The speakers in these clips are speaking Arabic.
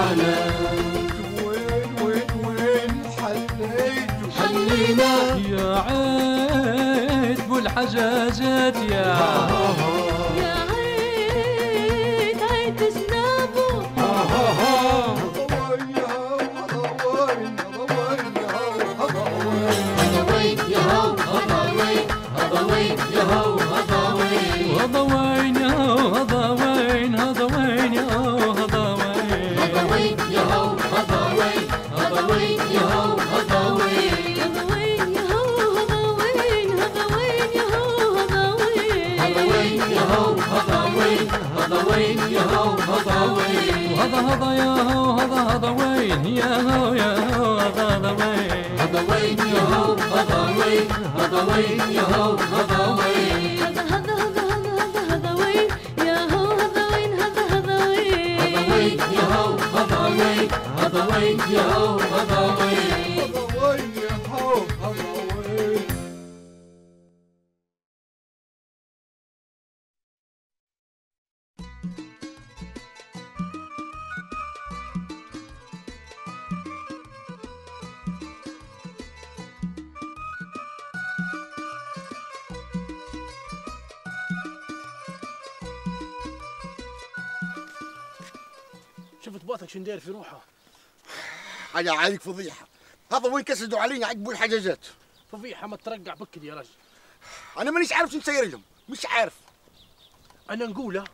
وسعنا وين وين وين حلينا يا عيد بالحجاجات يا هضوي هضوي يا هو شفت باتك شندير في روحه. على عليك فضيحة. هذا وين كسدوا علينا عقبوا الحجاجات فضيحة ما ترقع بكد يا رجل أنا مانيش عارف شو نسير لهم. مش عارف. أنا نقوله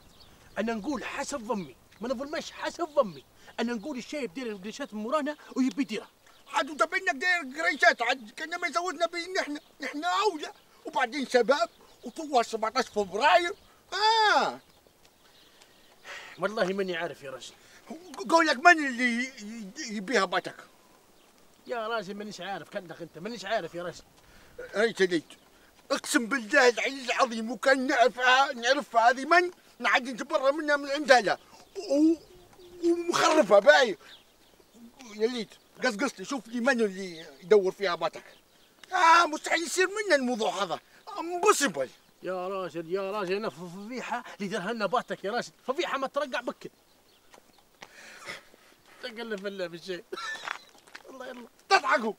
أنا نقول حسب ظني ما نظلمش حسب ظني أنا نقول الشايب داير القريشات من مورانا ويبي يديرها. عاد أنت بينك داير قريشات عاد كنا ما يزودنا بين نحن نحن اولى وبعدين شباب وطوال 17 فبراير. آه. والله ماني عارف يا رجل قول لك من اللي يبيها باتك؟ يا راجل مانيش عارف. كانك انت مانيش عارف يا رجل أي تليت. اقسم بالله العلي العظيم وكان نعرفها نعرفها هذه من؟ نعدي نتبرى منها من عندها لا. ومخرفها باي. يا ليت قصقص لي شوف لي من اللي يدور فيها باتك. آه مستحيل يصير منا الموضوع هذا. امبوسيبل. يا راجل يا راجل أنا فضيحة اللي دارها لنا باتك يا راجل فضيحة ما ترقع بكد تقلب بالله بالشيء الله يلا تضحكوا.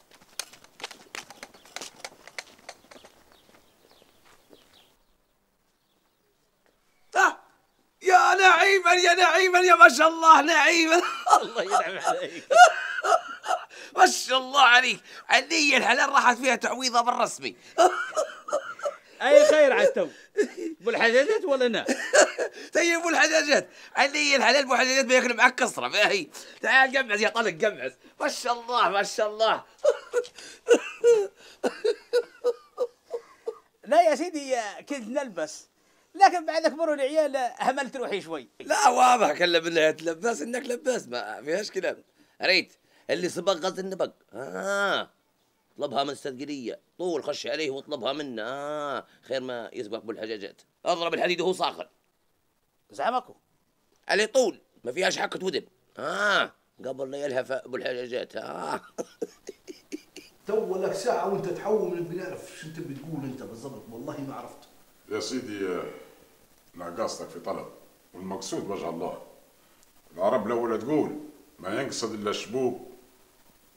يا نعيما يا نعيما يا ما شاء الله نعيما. الله ينعم عليك. ما شاء الله عليك. النية الحلال راحت فيها تعويضة بالرسمي. أي خير عتو بالحدادات ولا أنا طيب ابو الحجاجات النية الحلال ابو الحجاجات بياكل معك كسرة ما هي. تعال قمعز يا طلق قمعز ما شاء الله ما شاء الله. لا يا سيدي كنت نلبس. لكن بعد كبروا العيال هملت روحي شوي. لا واضح كلا بالله تلبس إنك لباس ما فيهاش كلام. ريت اللي سبق غز النبق آه. اطلبها من الصدقرية طول خش عليه واطلبها منه. آه خير ما يسبق بالحجاجات. أضرب الحديد وهو صاخن زعمكم؟ عليه طول. ما فيهاش حكة ودن آه قبل لا يلهف ابو الحجاجات آه. تو لك ساعة وانت تحوم من بنعرف شو انت بتقول انت بالضبط؟ والله ما عرفت. يا سيدي آه، أنا قاصدك في طلب. والمقصود وجه الله. العرب الاولى تقول ما ينقصد إلا الشبوب.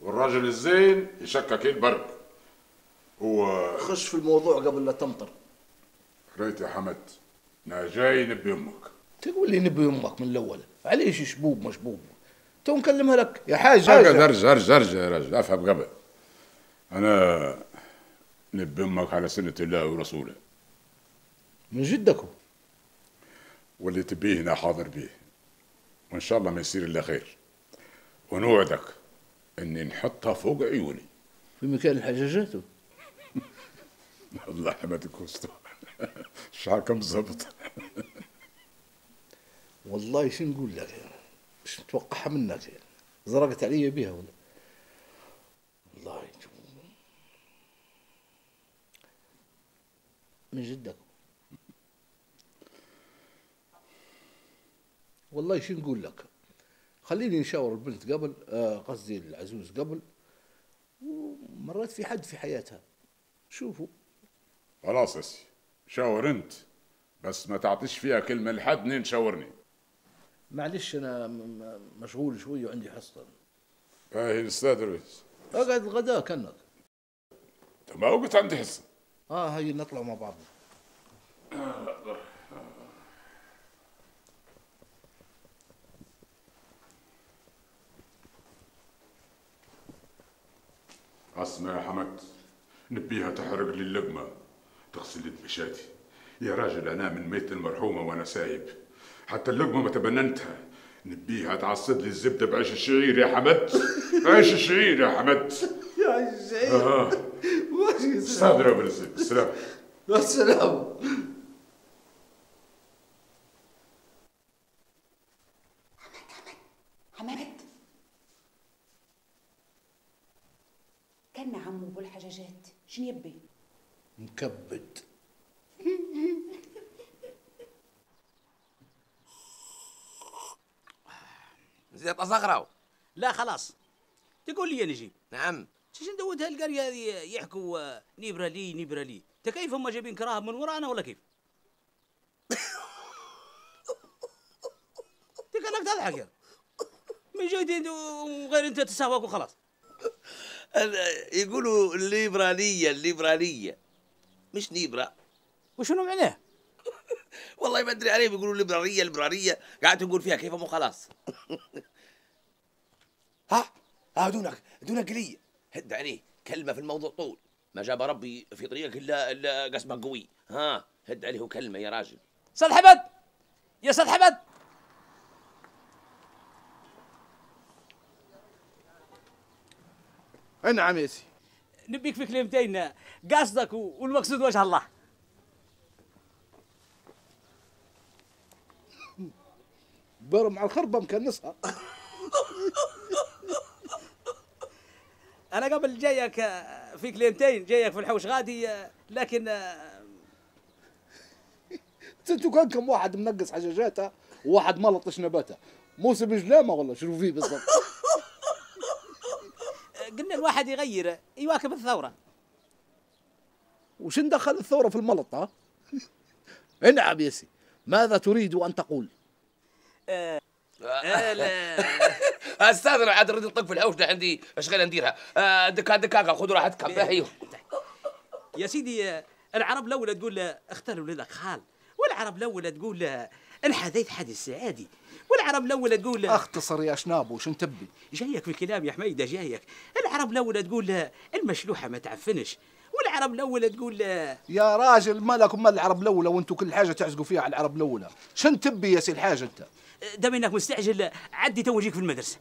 والراجل الزين يشكك البرد هو خش في الموضوع قبل لا تمطر. ريت يا حمد أنا جاي نبي أمك. تقول لي نبي أمك من الأول. عليش شبوب مشبوب تو نكلمها لك. يا حاج ارجع أرجع أرجع أرجع يا رجل أفهم قبل. أنا نبي أمك على سنة الله ورسوله. من جدكم؟ واللي تبيه هنا حاضر بيه. وإن شاء الله ما يصير إلا خير. ونوعدك. إني نحطها فوق عيوني. في مكان الحجاجات الله يحمدك وسطه الشعر كم بالضبط والله شو نقول لك يعني مش متوقعها منك يعني. زرقت علي بيها ولا؟ والله من جدك. والله شو نقول لك؟ خليني نشاور البنت قبل آه، قصدي العزوز قبل ومرات في حد في حياتها. شوفوا. خلاص يا سي. شاور انت بس ما تعطيش فيها كلمة لحد نين شاورني معلش أنا مشغول شوي وعندي حصة. هاي الاستاذ رئيس أقعد الغداء كأنك. ما وقت عندي حصة. آه هاي نطلع مع بعض. أسمع يا حمد. نبيها تحرق لي اللقمة. تغسل لي دبشاتي يا راجل أنا من ميت المرحومة وأنا سايب. حتى اللقمة ما تبننتها. نبيها تعصد لي الزبدة بعيش الشعير يا حمد. عيش الشعير يا حمد. يا الشعير. آه. أستاذ الزين السلام السلام حمد كان عمو ابو الحجاجات شنو يبي مكبد تصغروا لا خلاص. تقول لي يا نجيب نعم شو ندوت هالقرية هذه يحكوا آه، نبرة لي نبرة لي. انت كيف هم جايبين كراهب من ورانا ولا كيف؟ انت كانك تضحك يا من جيت أنت وغير أنت تساوك وخلاص. يقولوا الليبرالية الليبرالية. مش نيبرا وشنو معناه؟ والله ما أدري عليه بيقولوا ليبرالية ليبرالية قاعد تقول فيها كيف مو خلاص. ها؟ ها دونك دونك قلية هد عليه كلمة في الموضوع طول. ما جاب ربي في طريقك إلا إلا قسمك قوي. ها هد عليه كلمة يا راجل. أستاذ حمد! يا أستاذ حمد! نعم يا سي. نبيك في كلمتين قصدك و- والمقصود وجه الله. برم على الخربه مكنسها أنا قبل جايك آه، في كلمتين جايك في الحوش غادي آه، لكن آه، أنتوا كان كم واحد منقص حجاجاته وواحد ملطش نباته موسم جلامة والله شنو فيه بالضبط قلنا الواحد يغير يواكب الثورة وش دخل الثورة في الملط ها؟ نعم يا سي ماذا تريد أن تقول؟ أستاذنا عاد نريد نطق في الحوش ده عندي اشغال نديرها. آه، دكا دكاكا خذوا راحتكم باهي يا سيدي آه، العرب الاولى تقول آه، اختار ولدك خال. والعرب الاولى تقول آه، انحذيت حدث عادي والعرب الاولى تقول آه، أختصر يا شنابو شن تبي؟ جايك في الكلام يا حميدة جايك. العرب الاولى تقول آه، المشلوحة ما تعفنش. والعرب الاولى تقول آه، يا راجل مالك ومال العرب الاولى وأنتوا كل حاجة تعزقوا فيها على العرب الاولى شن تبي يا سي الحاجة أنت؟ دام إنك مستعجل عدي تو في المدرسة.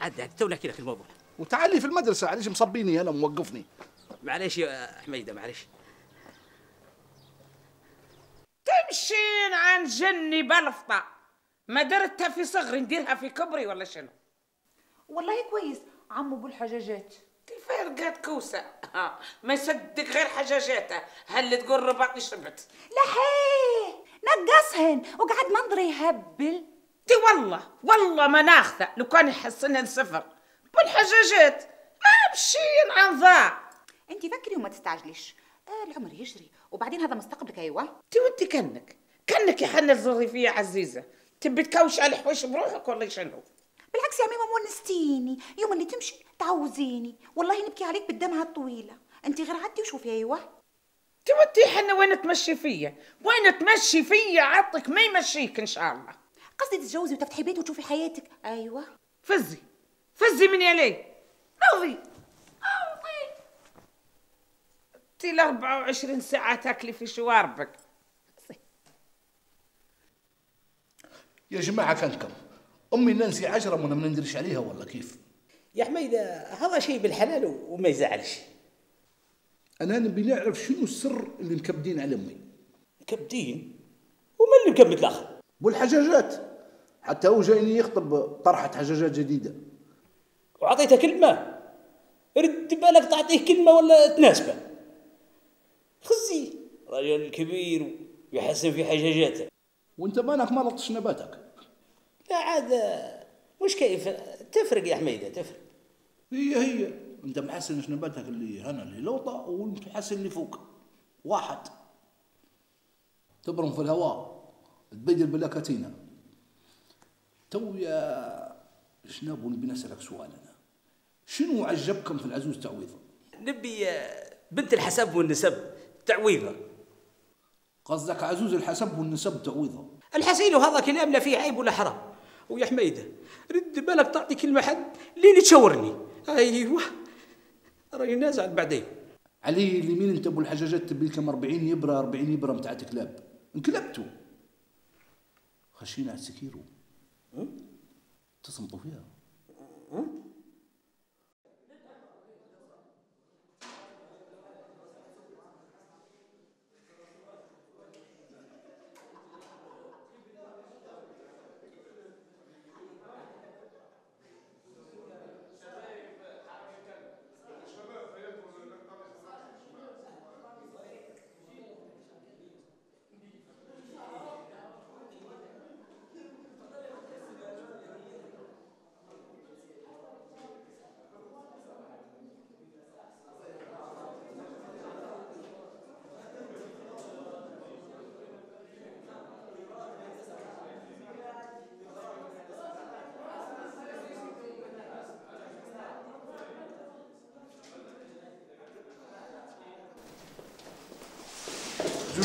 عدي عدي تو نحكي لك الموضوع. وتعالي في المدرسة علاش مصبيني أنا موقفني معلش يا حميده معلش تمشين عن جني بلفطة. ما درتها في صغري نديرها في كبري ولا شنو؟ والله كويس. عمو ابو الحجاجات كيف رقات كوسة؟ ها، ما يصدق غير حجاجاتها هل تقول رباطي شربت لحيه نقصهن وقعد منظري يهبل. تي والله والله ما ناخذه. لو كان يحسنها السفر بالحجاجات امشين عن ضاع انت فكري وما تستعجليش. آه العمر يجري. وبعدين هذا مستقبلك أيوه. تي وانت كنك كنك يا حنا الظريفية عزيزة. تبي تكوش على الحوش بروحك ولا شنو؟ بالعكس يا ماما مونستيني يوم اللي تمشي تعوزيني. والله نبكي عليك بالدمعة الطويلة. انت غير عدي وشوفي أيوه. تودي حنا وين تمشي فيا؟ وين تمشي فيا؟ عطك ما يمشيك إن شاء الله. قصدي تتجوزي وتفتحي بيت وتشوفي حياتك. أيوه. فزي. فزي من يلي نوضي نوضي تي ال 24 ساعة تاكلي في شواربك. يا جماعة كانكم أمي نانسي عجره وأنا ما ندريش عليها ولا كيف؟ يا حميدة هذا شيء بالحلال وما يزعلش. أنا نبي نعرف شنو السر اللي مكبدين على أمي. مكبدين؟ ومن اللي مكبد الآخر؟ والحجاجات. حتى هو جايني يخطب طرحة حجاجات جديدة. وعطيته كلمة. رد بالك تعطيه كلمة ولا تناسبه؟ خزي. رجل كبير ويحسن في حجاجاته. وأنت مالك ما لطش نباتك. لا عاد مش كيف. تفرق يا حميدة تفرق. هي هي. انت محسن نباتك اللي هنا اللي لوطه والمحسن اللي فوق. واحد. تبرم في الهواء. تبدل بلاكاتينا تو يا شناب ونبي نسألك سؤال أنا. شنو عجبكم في العزوز تعويضة؟ نبي بنت الحسب والنسب تعويضة. قصدك عزوز الحسب والنسب تعويضة. الحسين وهذا كلام لا فيه عيب ولا حرام؟ ويا حميدة رد بالك تعطي كلمة حد لين تشاورني أيوه. راني نازل بعدين. علي اللي مين انت أبو الحجاجات تبي لكم 40 يبرة 40 يبرة متاعت كلاب انكلبتوا. خشينا على السكيرو. تصمتوا فيها.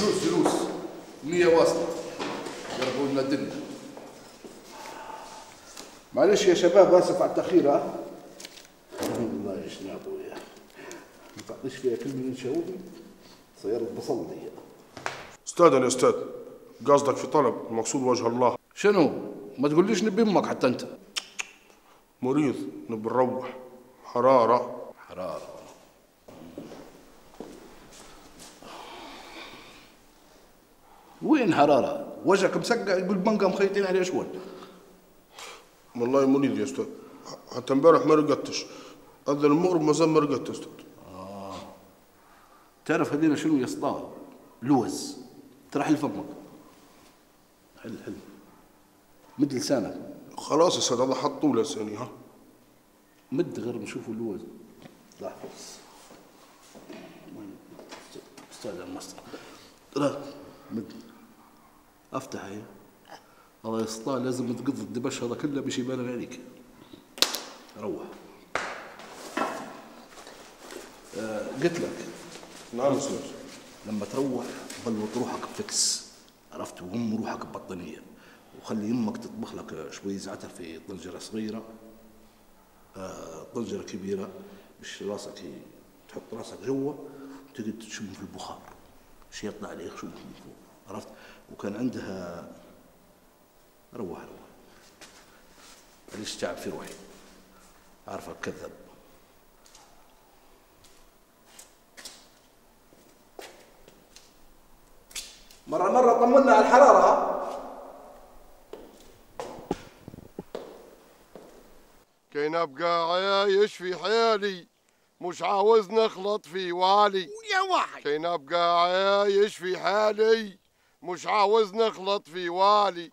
جلوس جلوس. نية واصلة قربوا لنا الدنيا معلش يا شباب آسف على التأخير ها؟ والله إيش أبويا. ما تعطيش فيها كلمة نشاوبي صيرت بصلي. أستاذ يا أستاذ. قصدك في طلب المقصود وجه الله. شنو؟ ما تقوليش نبي أمك حتى أنت. مريض نبي نروح. حرارة. حرارة. وين حرارة؟ وجهك مسقع يقول بنقى مخيطين عليه شوال والله مريض يا أستاذ. حتى امبارح ما رقدتش. اذن المغرب ما زال ما رقدت يا أستاذ. تعرف هذينا شنو يا أسطى؟ لوز. ترح لفمك حل حل. مد لسانك. خلاص يا أستاذ هذا حطوا لساني ها. مد غير نشوفوا اللوز لحظة أستاذ المصدر لا مد. أفتح هي. الله يا اسطى لازم تقض الدبش هذا كله باش يبان عليك. روح. آه قلت لك. نعم أستاذ لما تروح بلوط روحك بفكس. عرفت؟ وهم روحك ببطانية وخلي يمك تطبخ لك شوي زعتر في طنجرة صغيرة. آه طنجرة كبيرة. مش راسك تحط راسك جوا وتقعد تشم في البخار. شي يطلع عليك شو من فوق عرفت؟ وكان عندها روح روح. ليش تعب في روحي؟ عارفك كذب. مرة مرة طمنا على الحرارة. كي ابقى عايش في حالي مش عاوز نخلط في والي. يا واحد. كي ابقى عايش في حالي؟ مش عاوز نخلط في والي.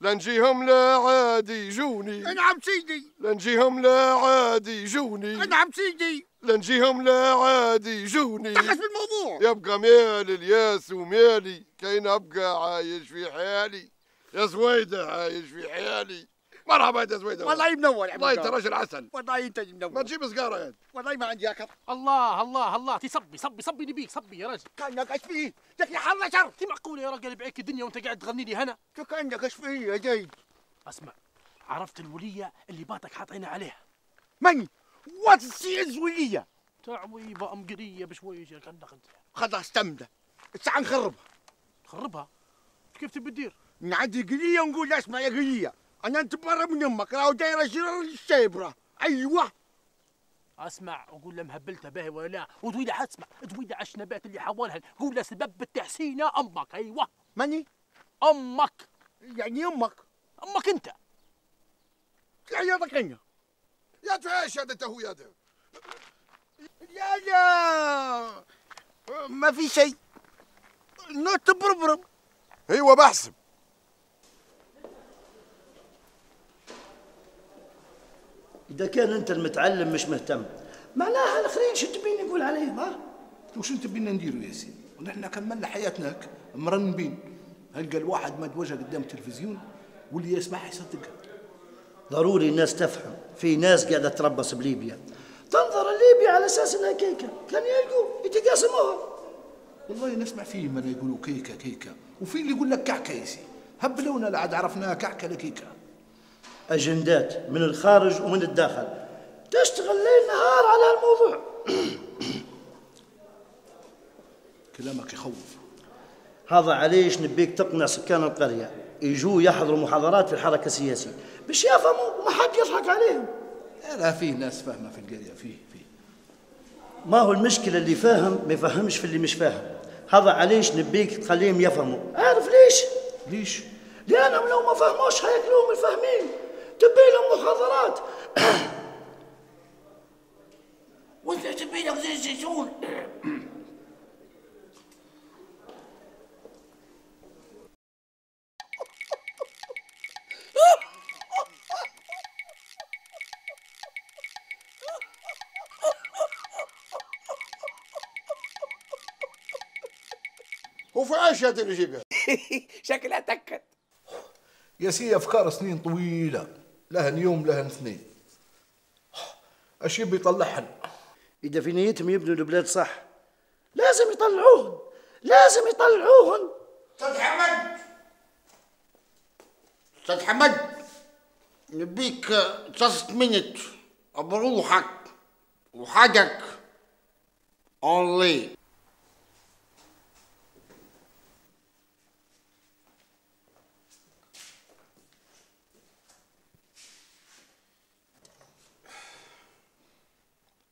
لنجيهم لا عادي يجوني نعم سيدي. لنجيهم لا عادي يجوني نعم سيدي. لنجيهم لا عادي يجوني دخل في الموضوع. يبقى مالي الياس ومالي. كي نبقى عايش في حالي. يا زويدة عايش في حالي. مرحبا يا زويدة والله منور يا والله انت عم راجل عسل والله انت منور ما تجيب سجارة يا والله ما عندي اكل الله الله الله. تصبي صبي صبي نبيك صبي يا رجل. كانك إيش فيه؟ لك حر شر. انت معقوله يا رجل بعيك الدنيا وانت قاعد تغني لي هنا؟ كانك إيش فيه يا زيد اسمع عرفت الولية اللي باتك حاطينا عليها؟ من؟ واتسي الزولية تعويبة ام قريه بشويش كانك أنت. خلاص تمده الساعة نخربها. خربها كيف تبي تدير؟ نعدي قلية ونقول اسمع يا قلية. أنا انت برا من أمك راهو دايرة شرر الشيبرة. أيوه. أسمع وقول له مهبلته باهي ولا لا؟ وتويله حتسمع تويله على الشنبات اللي حولها. قول له سبب التحسينه أمك أيوه. ماني أمك. يعني أمك. أمك أنت. عياطك هنا يا تعيش هذا انت يا ده لا لا ما في شيء. نوت بربرب أيوه بحسب. إذا كان أنت المتعلم مش مهتم. معناها الأخرين شو تبين نقول عليهم ها؟ وش انت بدنا نديروا يا سيدي؟ ونحن كملنا حياتنا هك مرنبين. هلقى الواحد ما وجه قدام التلفزيون؟ واللي يسمعها يصدقها. ضروري الناس تفهم. في ناس قاعدة تربص بليبيا. تنظر ليبيا على أساس إنها كيكة. كان يلقوا يتقاسموها. والله نسمع فيه من يقولوا كيكة كيكة. وفي اللي يقول لك كعكة يا سيدي. هبلونا لعد عرفناها كعكة لكيكة. أجندات من الخارج ومن الداخل. تشتغل ليل نهار على الموضوع. كلامك يخوف. هذا عليش نبيك تقنع سكان القرية. يجوا يحضروا محاضرات في الحركة السياسية. باش يفهموا وما حد يضحك عليهم. لا فيه ناس فاهمة في القرية. فيه فيه. ما هو المشكلة اللي فاهم ما يفهمش في اللي مش فاهم. هذا عليش نبيك تخليهم يفهموا. عارف ليش؟ ليش؟ لأنهم لو ما فهموش هياكلوهم الفاهمين. تبي لهم محاضرات وانت تبي لك زي الزيتون. وفي يا اللي جيبها شكلها تكت. يا سيدي أفكار سنين طويلة. لهن يوم لهن اثنين. اش يبي يطلعهن إذا في نيتهم يبنوا البلاد صح لازم يطلعوهن لازم يطلعوهن. أستاذ حمد أستاذ حمد نبيك just minute بروحك وحدك only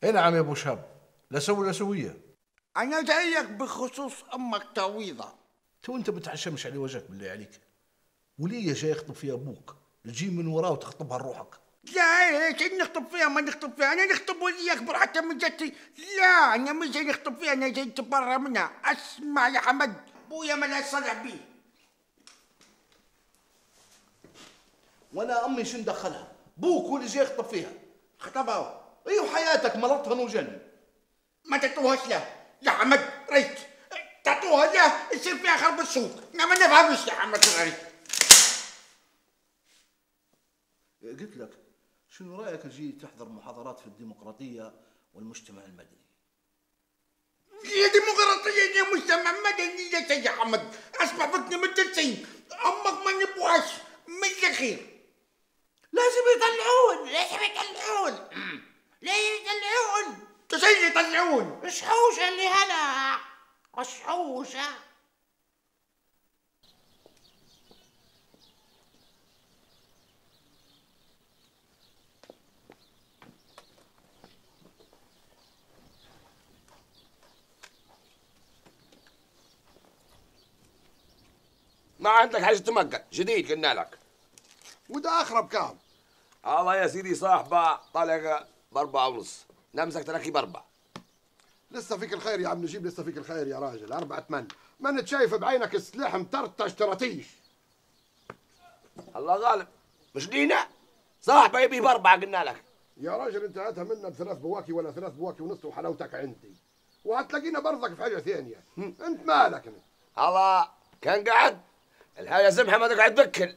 اي نعم يا أبو شاب لا سوي لا سوية. أنا جايك بخصوص أمك تعويضة. تو أنت بتحشمش على وجهك بالله عليك. وليه جاي يخطب فيها أبوك. تجي من وراه وتخطبها لروحك. لا إيش نخطب فيها؟ ما نخطب فيها. أنا نخطب واللي يكبر حتى من جدتي لا أنا مش جاي نخطب فيها. أنا جاي نتبرى منها. أسمع يا حمد. بويا ما لا يصلح بيه وأنا أمي شن دخلها بوك هو اللي جاي يخطب فيها. خطبها أيوه حياتك؟ مرضتها وجن ما تعطوهاش له يا حمد ريت. تعطوها له يصير فيها خرب السوق. أنا ما نفهمش يا حمد ريت قلت لك شنو رأيك تجي تحضر محاضرات في الديمقراطية والمجتمع المدني؟ يا ديمقراطية يا مجتمع مدني يا سيدي حمد اسمع بطني مدلسين أمك ما نبوهاش من يطلعون لازم يطلعون. لازم يطلعون. يطلعون شحوشة اللي هنا. شحوشة ما عندك حاجة تمقل. جديد قلنا لك. وده أخرب كام الله يا سيدي صاحبة طالع باربعة ونص. نمسك تراكي باربعة لسه فيك الخير يا عم نجيب لسه فيك الخير يا راجل. أربعة من. ما انت شايف بعينك السلاح مطرطش تراتيش الله غالب مش لينا صاحبه يبي باربعة قلنا لك. يا راجل أنت هاتها منا بثلاث بواكي ولا ثلاث بواكي ونص وحلاوتك عندي. وهتلاقينا برضك في حاجة ثانية. أنت مالك أنت؟ الله. كان قاعد. الحاجة سمحة ما تقعد تبكل.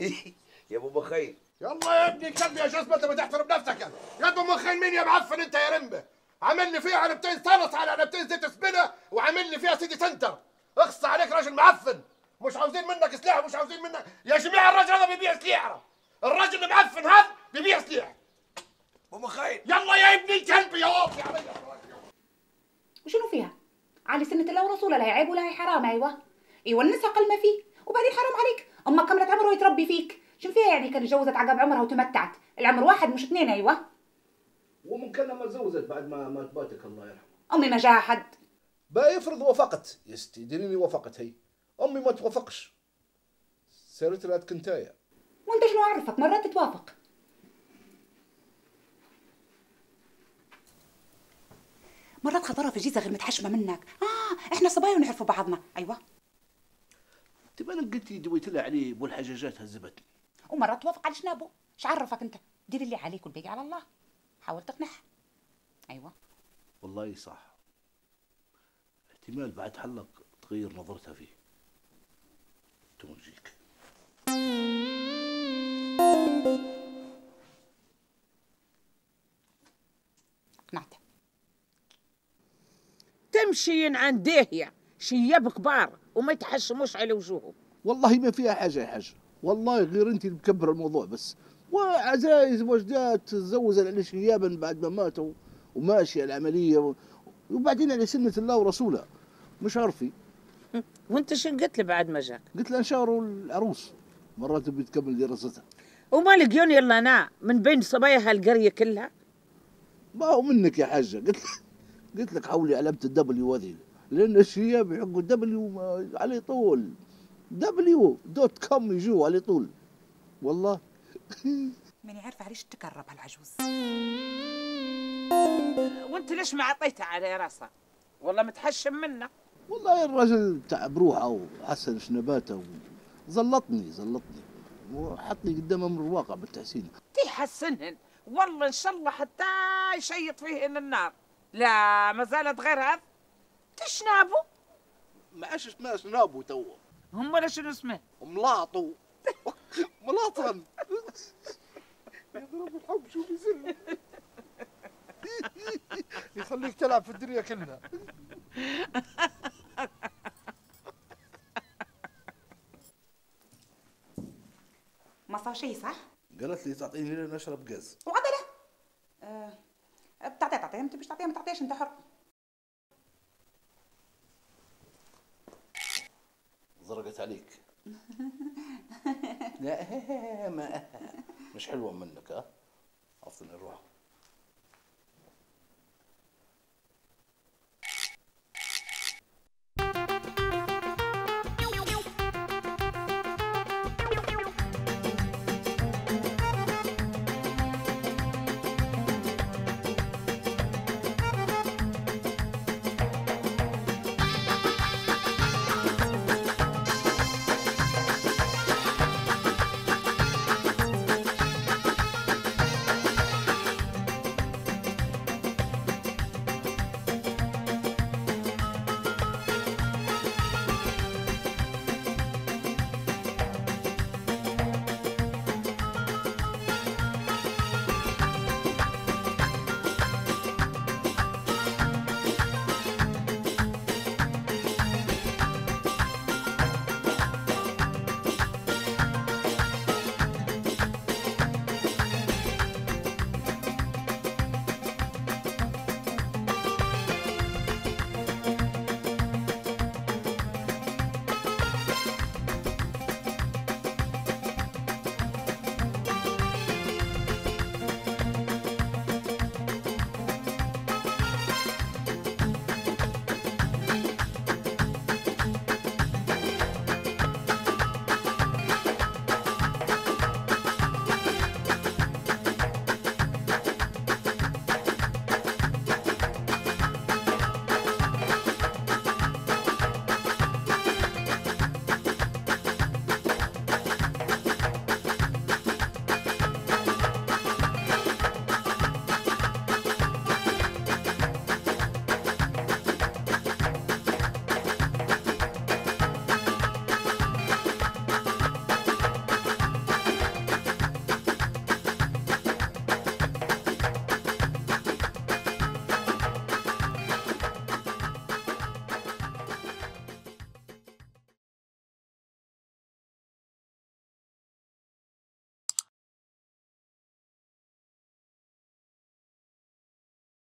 يا أبو بخيل. يلا يا ابني كلب يا شو اسمه انت بتحترم نفسك يا. أبو مخين مين يا معفن أنت يا رمبه عامل لي فيها علبتين سلطه على علبتين زيت سبنه وعامل لي فيها سيدي سنتر. اخص عليك راجل معفن. مش عاوزين منك سلاح مش عاوزين منك. يا جماعة الراجل هذا بيبيع سلاح. الراجل المعفن هذا بيبيع سلاح. أبو مخيل يلا يا ابني الكلب يا واطي علي وشنو فيها؟ علي سنة الله ورسوله لا هي عيب ولا هي حرام أيوه. أيوه النساء أقل ما فيه وبعدين حرام عليك. أمك كملت عمره يتربي فيك. شنو فيها يعني؟ كان اتجوزت عقب عمرها وتمتعت. العمر واحد مش اثنين أيوه. وممكن لما تزوجت بعد ما ما تباتك الله يرحمه. أمي ما جاها حد. بقى يفرض وافقت يا ستي ديريني وافقت هي. أمي ما توافقش سيرت لها كنتايه وأنت شنو عرفك؟ مرات تتوافق مرات خطرها في جيزة غير متحشمة منك. آه إحنا صبايا ونعرفوا بعضنا. أيوه. تبقى أنا قلت دويت لها عليه والحجاجات هزبتني ومره توافق على شنابه. إيش عرفك أنت؟ دير اللي عليك والباقي على الله. حاول تقنعها. أيوه. والله صح. احتمال بعد حلق تغير نظرتها فيه. تونجيك. اقنعتها تمشين عن داهية شياب كبار وما يتحشموش على وجوههم والله ما فيها حاجة يا حاج. والله غير أنت اللي مكبر الموضوع بس. وعزايز وجدات تزوج على شيابا بعد ما ماتوا وماشيه العملية. وبعدين على سنة الله ورسوله. مش عارفي. وانت شن قلت لي بعد ما جاك؟ قلت لها نشاوروا العروس. مرات تبي تكمل دراستها. وما لقيوني الا أنا من بين صبايا هالقريه كلها؟ ما هو منك يا حاجة. قلت لك قلت لك حولي علامه ال W هذه. لأن الشياب يحقوا W عليه طول. W dot com يجوا عليه طول. والله. ماني عارفة علاش تكرب هالعجوز. وانت ليش ما عطيتها على راسها؟ والله متحشم منه. والله الراجل تعب روحه وحسن شنباته زلطني زلطني. وحطني قدام أمر الواقع بالتحسين تحسنهن. والله إن شاء الله حتى يشيط فيهن النار. لا ما زالت غير هذا تشنابو ما عادش اسمها شنابو تو. هم ولا شنو اسمه؟ ملاطو. ملاطن يضرب الحب شو بيزل يخليك تلعب في الدنيا كلها. ما صار شيء صح؟ قالت لي تعطيني لين اشرب غاز. وعدله آه بتعطيها تعطيها ما تبيش تعطيها ما تعطيهاش انت حر. زرقت عليك. لا. ما. مش حلوة منك ها؟ عرفتني الروح